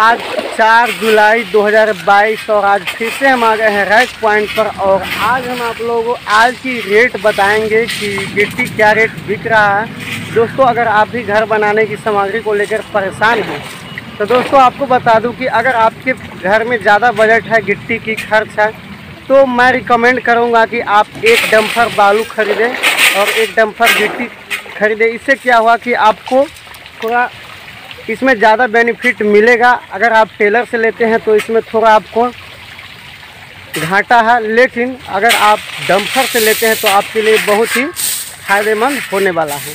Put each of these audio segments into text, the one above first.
आज 4 जुलाई 2022 और आज फिर से हम आ गए हैं रैक पॉइंट पर और आज हम आप लोगों को आज की रेट बताएँगे कि गिट्टी क्या रेट बिक रहा है। दोस्तों, अगर आप भी घर बनाने की सामग्री को लेकर परेशान हैं तो दोस्तों आपको बता दूँ कि अगर आपके घर में ज़्यादा बजट है, गिट्टी की खर्च है तो मैं रिकमेंड करूँगा कि आप एक डम्फर बालू खरीदें और एक डम्फर गिट्टी खरीदें। इससे क्या हुआ कि आपको थोड़ा इसमें ज़्यादा बेनिफिट मिलेगा। अगर आप टेलर से लेते हैं तो इसमें थोड़ा आपको घाटा है। लेकिन अगर आप डम्फर से लेते हैं तो आपके लिए बहुत ही फ़ायदेमंद होने वाला है।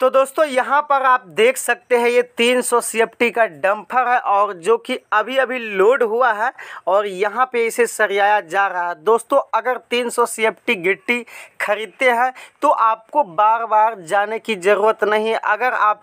तो दोस्तों, यहाँ पर आप देख सकते हैं, ये 300 सौ का डम्फर है और जो कि अभी अभी लोड हुआ है और यहाँ पे इसे सरियाया जा रहा है। दोस्तों, अगर 300 सौ गिट्टी खरीदते हैं तो आपको बार बार जाने की ज़रूरत नहीं। अगर आप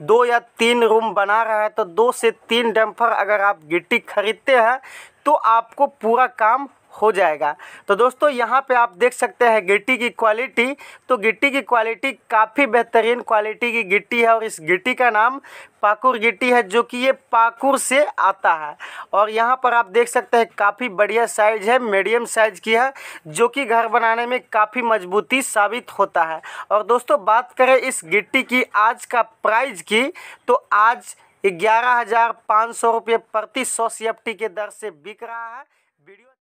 दो या तीन रूम बना रहा है तो दो से तीन डम्फर अगर आप गिट्टी खरीदते हैं तो आपको पूरा काम हो जाएगा। तो दोस्तों, यहाँ पे आप देख सकते हैं गिट्टी की क्वालिटी। तो गिट्टी की क्वालिटी काफ़ी बेहतरीन क्वालिटी की गिट्टी है और इस गिट्टी का नाम पाकुर गिट्टी है, जो कि ये पाकुर से आता है। और यहाँ पर आप देख सकते हैं काफ़ी बढ़िया साइज़ है मीडियम साइज़ की है, जो कि घर बनाने में काफ़ी मजबूती साबित होता है। और दोस्तों, बात करें इस गिट्टी की आज का प्राइज़ की तो आज ग्यारह हज़ार पाँच सौ रुपये प्रति सौ सी के दर से बिक रहा है। वीडियो